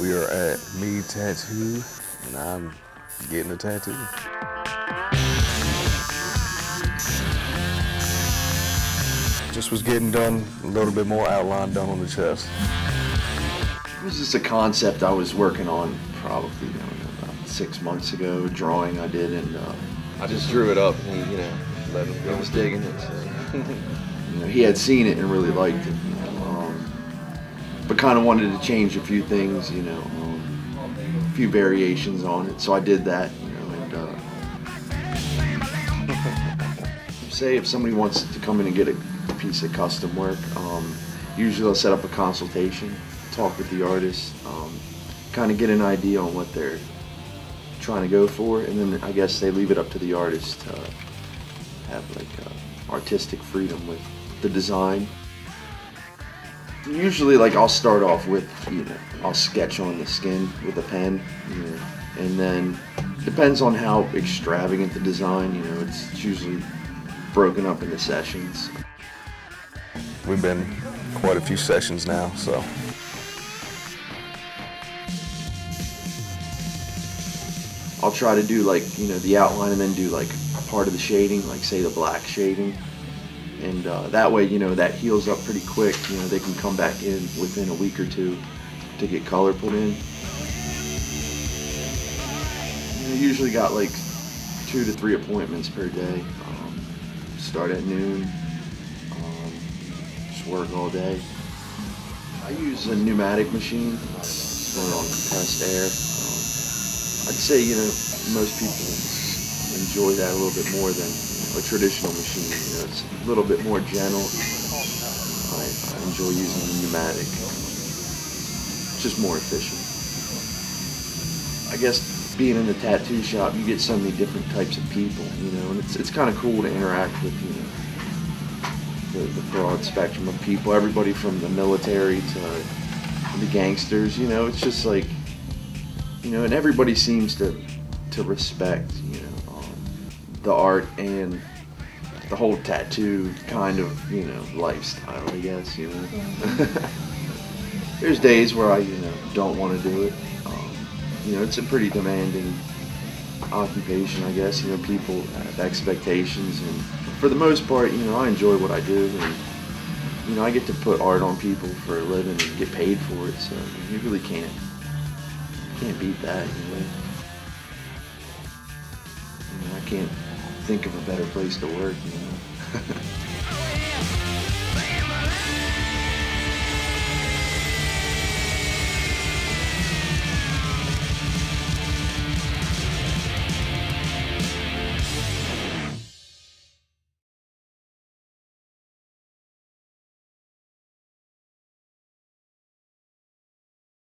We are at Meade Tattoo, and I'm getting a tattoo. Just was getting done, a little bit more outline done on the chest. It was just a concept I was working on probably I don't know, about six months ago. A drawing I did, and uh, I just drew it up and you know let him he go. was digging it. So, you know, he had seen it and really liked it. You know, but kind of wanted to change a few things. You know, um, a few variations on it. So I did that. You know, and uh, say if somebody wants to come in and get a piece of custom work, um, usually I'll set up a consultation, talk with the artist, um, kind of get an idea on what they're trying to go for, and then I guess they leave it up to the artist to have like uh, artistic freedom with the design. Usually, like I'll start off with, you know, I'll sketch on the skin with a pen, you know, and then depends on how extravagant the design, you know, it's, it's usually broken up into sessions. We've been quite a few sessions now, so I'll try to do like, you know, the outline and then do like part of the shading, like say the black shading. And uh, that way, you know, that heals up pretty quick. You know, they can come back in within a week or two to get color put in. Know, usually got like two to three appointments per day. Um, start at noon. Um, just work all day. I use a pneumatic machine. Run on compressed air. Um, I'd say, you know, most people enjoy that a little bit more than a traditional machine. You know, it's a little bit more gentle. I, I enjoy using the pneumatic. It's just more efficient. I guess being in the tattoo shop, you get so many different types of people, you know, and it's, it's kind of cool to interact with, you know, the, the broad spectrum of people, everybody from the military to the gangsters, you know, it's just like, you know, and everybody seems to to respect, you know, um, the art and the whole tattoo kind of, you know, lifestyle, I guess, you know. There's days where I, you know, don't want to do it. Um, you know, it's a pretty demanding occupation, I guess. You know, people have expectations, and for the most part, you know, I enjoy what I do, and you know, I get to put art on people for a living and get paid for it. So you really can't can't beat that. You know, you know I can't think of a better place to work. You know.